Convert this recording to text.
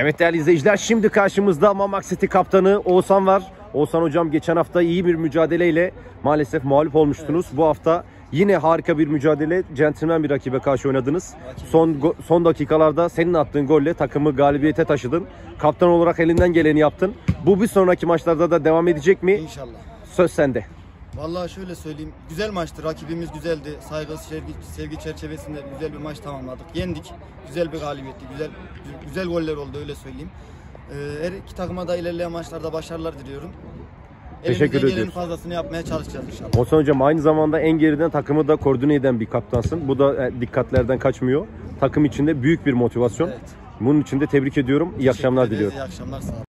Evet değerli izleyiciler şimdi karşımızda Mamak City kaptanı Oğuzhan var. Oğuzhan hocam geçen hafta iyi bir mücadeleyle maalesef mağlup olmuştunuz. Bu hafta yine harika bir mücadele, centilmen bir rakibe karşı oynadınız. Son son dakikalarda senin attığın golle takımı galibiyete taşıdın. Kaptan olarak elinden geleni yaptın. Bu bir sonraki maçlarda da devam edecek mi? İnşallah. Söz sende. Vallahi şöyle söyleyeyim. Güzel maçtı. Rakibimiz güzeldi. Saygı, sevgi, sevgi çerçevesinde güzel bir maç tamamladık. Yendik. Güzel bir galibiyetti. Güzel güzel goller oldu öyle söyleyeyim. Ee, her iki takıma da ilerleyen maçlarda başarılar diliyorum. Teşekkür Elimizden gelenin ediyoruz. fazlasını yapmaya çalışacağız inşallah. Oğuzhan hocam aynı zamanda en geriden takımı da koordine eden bir kaptansın. Bu da e, dikkatlerden kaçmıyor. Takım içinde büyük bir motivasyon. Evet. Bunun için de tebrik ediyorum. İyi akşamlar Teşekkür ederiz, diliyorum. İyi akşamlar. Sağ olun.